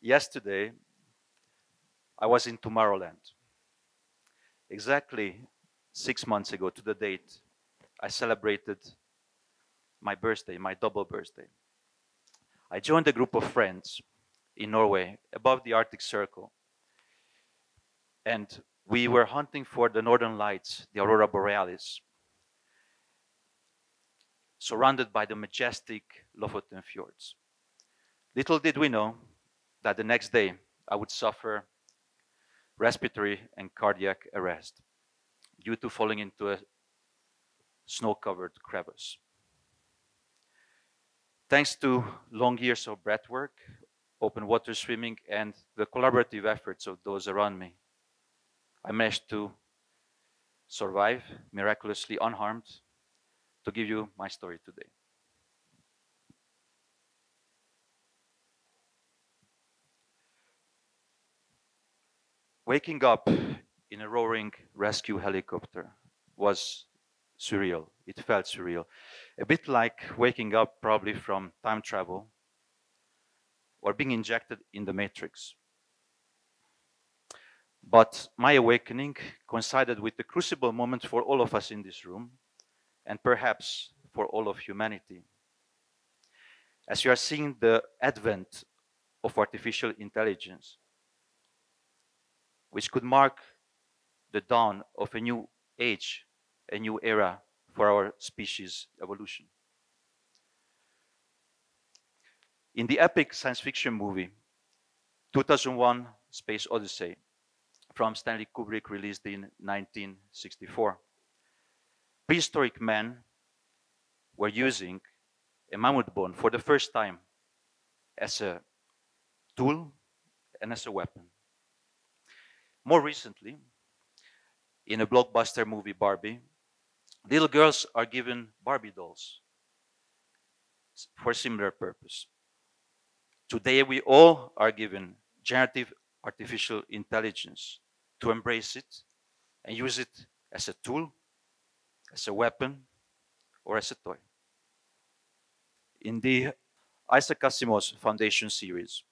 Yesterday, I was in Tomorrowland. Exactly six months ago to the date, I celebrated my birthday, my double birthday. I joined a group of friends in Norway above the Arctic Circle. And we mm-hmm. were hunting for the northern lights, the aurora borealis, surrounded by the majestic Lofoten fjords. Little did we know that the next day I would suffer respiratory and cardiac arrest due to falling into a snow-covered crevice. Thanks to long years of breathwork, open water swimming, and the collaborative efforts of those around me, I managed to survive miraculously unharmed to give you my story today. Waking up in a roaring rescue helicopter was surreal. It felt surreal. A bit like waking up probably from time travel or being injected in the matrix. But my awakening coincided with the crucible moment for all of us in this room, and perhaps for all of humanity. As you are seeing the advent of artificial intelligence, which could mark the dawn of a new age, a new era for our species evolution. In the epic science fiction movie 2001 Space Odyssey from Stanley Kubrick, released in 1964, prehistoric men were using a mammoth bone for the first time as a tool and as a weapon. More recently, in a blockbuster movie, Barbie, little girls are given Barbie dolls for a similar purpose. Today, we all are given generative artificial intelligence to embrace it and use it as a tool, as a weapon, or as a toy. In the Isaac Asimov's Foundation series,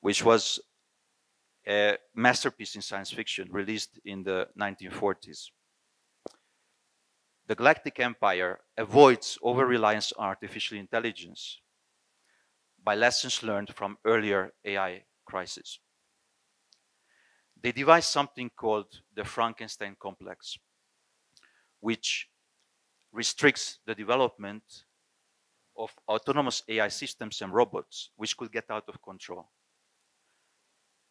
which was a masterpiece in science fiction released in the 1940s. The Galactic Empire avoids over reliance on artificial intelligence by lessons learned from earlier AI crises. They devised something called the Frankenstein complex, which restricts the development of autonomous AI systems and robots, which could get out of control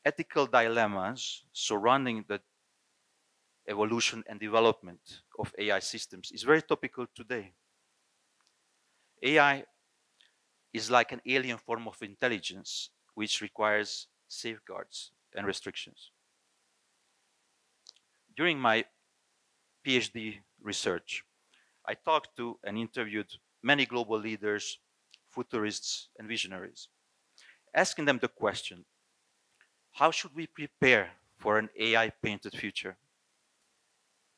ethical dilemmas surrounding the evolution and development of AI systems is very topical today. AI is like an alien form of intelligence which requires safeguards and restrictions. During my PhD research, I talked to and interviewed many global leaders, futurists, and visionaries, asking them the question how should we prepare for an AI painted future?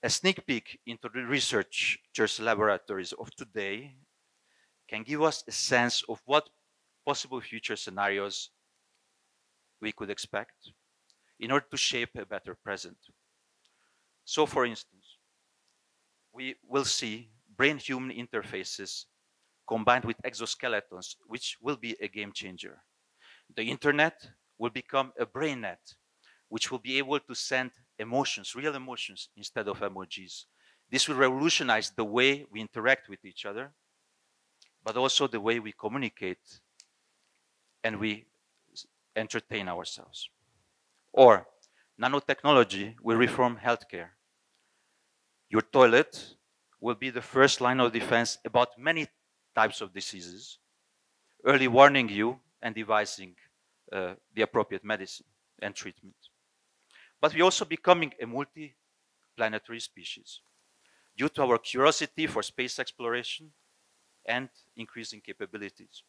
A sneak peek into the researchers' laboratories of today can give us a sense of what possible future scenarios we could expect in order to shape a better present. So, for instance, we will see brain human interfaces combined with exoskeletons, which will be a game changer. The internet will become a brain net, which will be able to send emotions, real emotions, instead of emojis. This will revolutionize the way we interact with each other, but also the way we communicate and we entertain ourselves. Or nanotechnology will reform healthcare. Your toilet will be the first line of defense about many types of diseases, early warning you and devising uh, the appropriate medicine and treatment. But we're also becoming a multi-planetary species due to our curiosity for space exploration and increasing capabilities.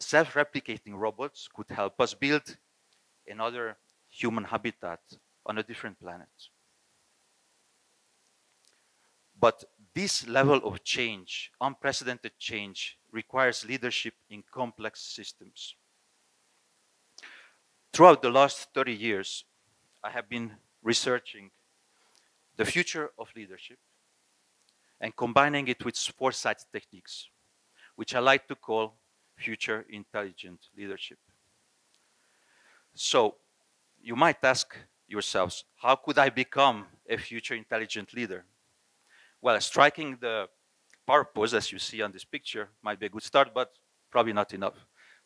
self-replicating robots could help us build another human habitat on a different planet. But this level of change, unprecedented change, requires leadership in complex systems. Throughout the last 30 years, I have been researching the future of leadership and combining it with foresight techniques, which I like to call future intelligent leadership. So you might ask yourselves, how could I become a future intelligent leader? Well, striking the power pose, as you see on this picture, might be a good start, but probably not enough.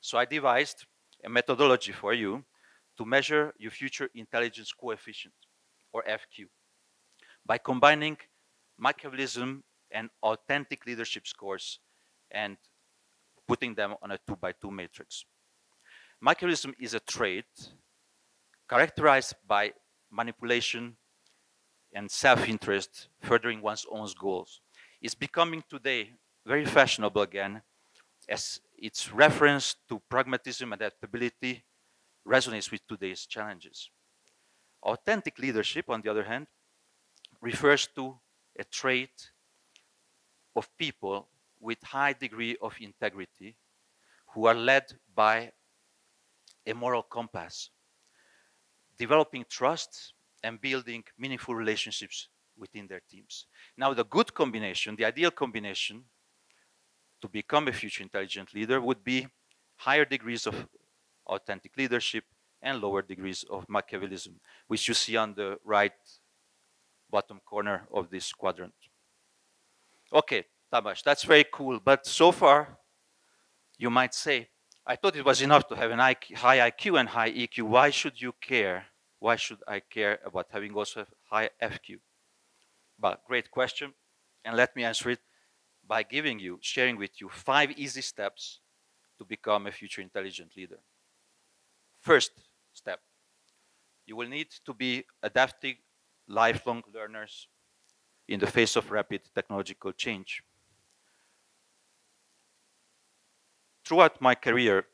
So I devised a methodology for you to measure your future intelligence coefficient, or FQ, by combining Machiavellism and authentic leadership scores and putting them on a two by two matrix. Machiavellism is a trait characterized by manipulation and self-interest furthering one's own goals. It's becoming today very fashionable again as its reference to pragmatism and adaptability resonates with today's challenges. Authentic leadership, on the other hand, refers to a trait of people with high degree of integrity who are led by a moral compass, developing trust and building meaningful relationships within their teams. Now, the good combination, the ideal combination to become a future intelligent leader would be higher degrees of authentic leadership and lower degrees of Machiavellism, which you see on the right bottom corner of this quadrant. Okay, Tamás, that's very cool, but so far, you might say, I thought it was enough to have an IQ, high IQ and high EQ. Why should you care? Why should I care about having also high FQ? But great question, and let me answer it by giving you, sharing with you five easy steps to become a future intelligent leader. First step, you will need to be adapting lifelong learners in the face of rapid technological change. Throughout my career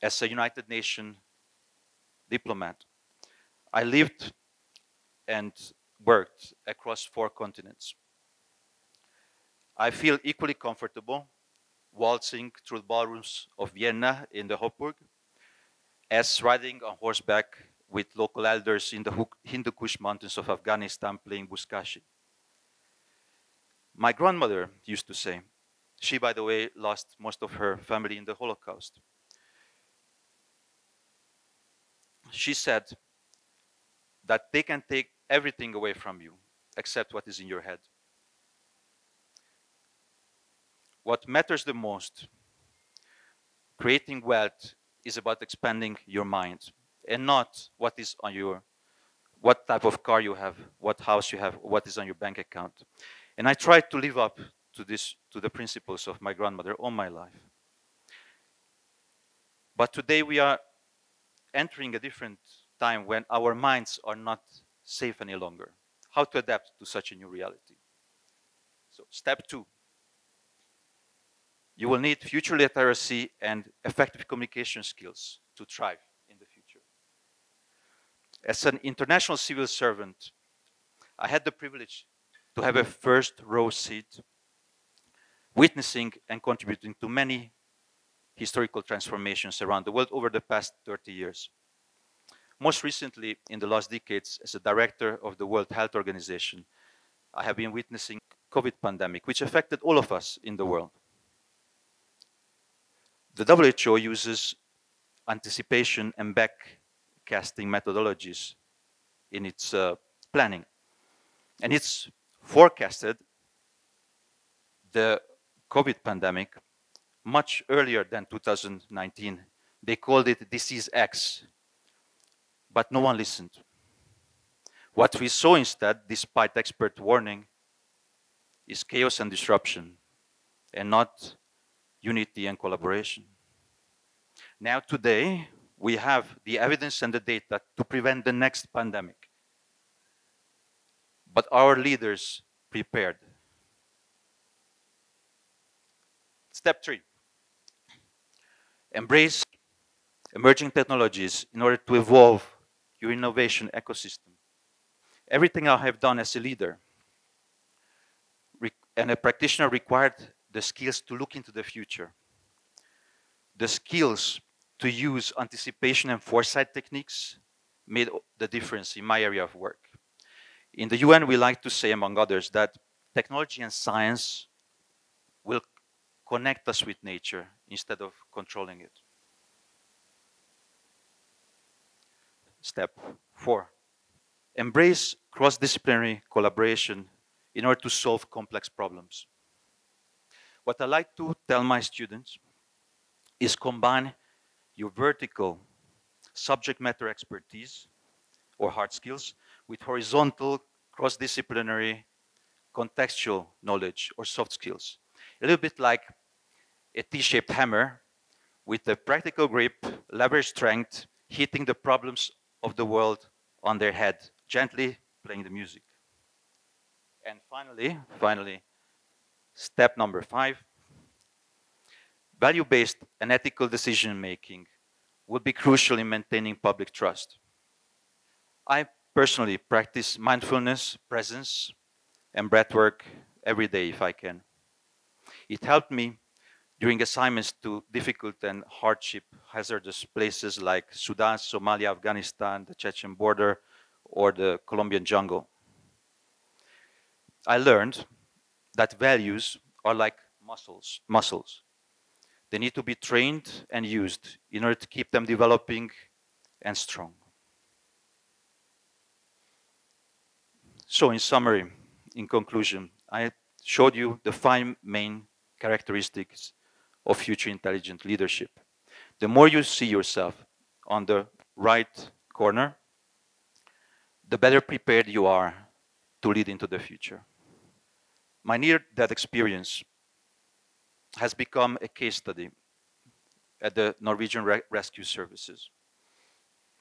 as a United Nations diplomat, I lived and worked across four continents. I feel equally comfortable waltzing through the ballrooms of Vienna in the Hofburg as riding on horseback with local elders in the Hindu Kush mountains of Afghanistan playing Buzkashi. My grandmother used to say, she, by the way, lost most of her family in the Holocaust. She said that they can take everything away from you except what is in your head. What matters the most, creating wealth, is about expanding your mind and not what is on your what type of car you have, what house you have, what is on your bank account. And I tried to live up to this to the principles of my grandmother all my life. But today we are entering a different time when our minds are not safe any longer. How to adapt to such a new reality. So step two, you will need future literacy and effective communication skills to thrive in the future. As an international civil servant, I had the privilege to have a first row seat, witnessing and contributing to many historical transformations around the world over the past 30 years. Most recently, in the last decades, as a director of the World Health Organization, I have been witnessing COVID pandemic, which affected all of us in the world. The WHO uses anticipation and backcasting methodologies in its uh, planning. And it's forecasted the COVID pandemic much earlier than 2019. They called it Disease X, but no one listened. What we saw instead, despite expert warning, is chaos and disruption, and not unity and collaboration. Now, today, we have the evidence and the data to prevent the next pandemic. But our leaders prepared. Step three. Embrace emerging technologies in order to evolve your innovation ecosystem. Everything I have done as a leader and a practitioner required the skills to look into the future, the skills to use anticipation and foresight techniques made the difference in my area of work. In the UN, we like to say, among others, that technology and science will connect us with nature instead of controlling it. Step four, embrace cross-disciplinary collaboration in order to solve complex problems. What I like to tell my students is combine your vertical subject matter expertise or hard skills with horizontal cross-disciplinary contextual knowledge or soft skills. A little bit like a T-shaped hammer with a practical grip, leverage strength, hitting the problems of the world on their head, gently playing the music. And finally, finally, step number five, value-based and ethical decision-making will be crucial in maintaining public trust. I personally practice mindfulness, presence, and breathwork every day if I can. It helped me during assignments to difficult and hardship hazardous places like Sudan, Somalia, Afghanistan, the Chechen border, or the Colombian jungle. I learned that values are like muscles, muscles. They need to be trained and used in order to keep them developing and strong. So in summary, in conclusion, I showed you the five main characteristics of future intelligent leadership. The more you see yourself on the right corner, the better prepared you are to lead into the future. My near-death experience has become a case study at the Norwegian Re Rescue Services.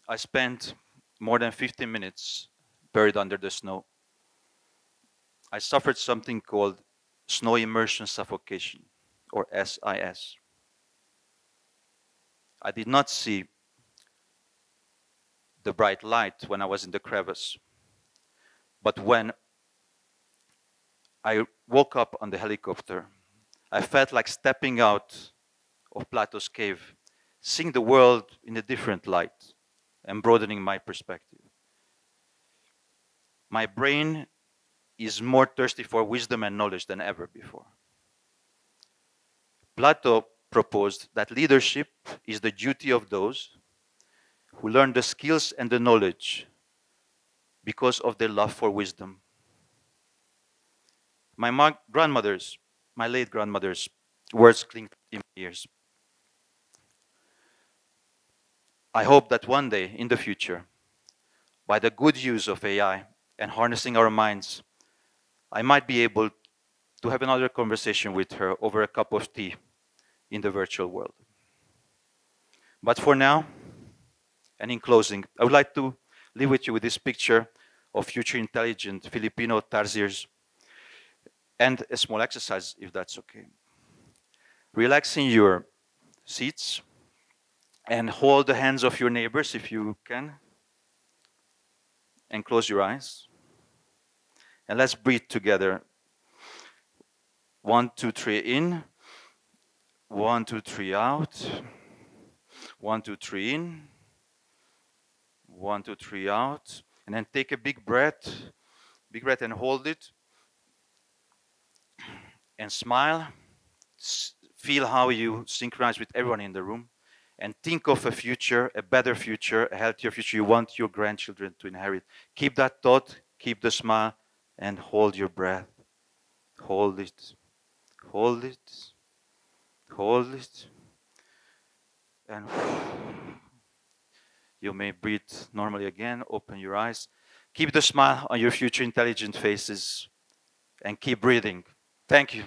I spent more than 15 minutes buried under the snow. I suffered something called snow immersion suffocation, or SIS. I did not see the bright light when I was in the crevice. But when I woke up on the helicopter, I felt like stepping out of Plato's cave, seeing the world in a different light and broadening my perspective. My brain is more thirsty for wisdom and knowledge than ever before. Plato proposed that leadership is the duty of those who learn the skills and the knowledge because of their love for wisdom. My grandmother's, my late grandmother's words cling in my ears. I hope that one day in the future, by the good use of AI and harnessing our minds, I might be able to have another conversation with her over a cup of tea in the virtual world. But for now, and in closing, I would like to leave with you with this picture of future intelligent Filipino tarsiers and a small exercise, if that's okay. Relax in your seats and hold the hands of your neighbors if you can. And close your eyes. And let's breathe together. One, two, three in. One, two, three out. One, two, three in. One, two, three out. And then take a big breath. Big breath and hold it. And smile. S feel how you synchronize with everyone in the room and think of a future, a better future, a healthier future you want your grandchildren to inherit. Keep that thought, keep the smile, and hold your breath. Hold it, hold it, hold it. And you may breathe normally again, open your eyes. Keep the smile on your future intelligent faces and keep breathing. Thank you.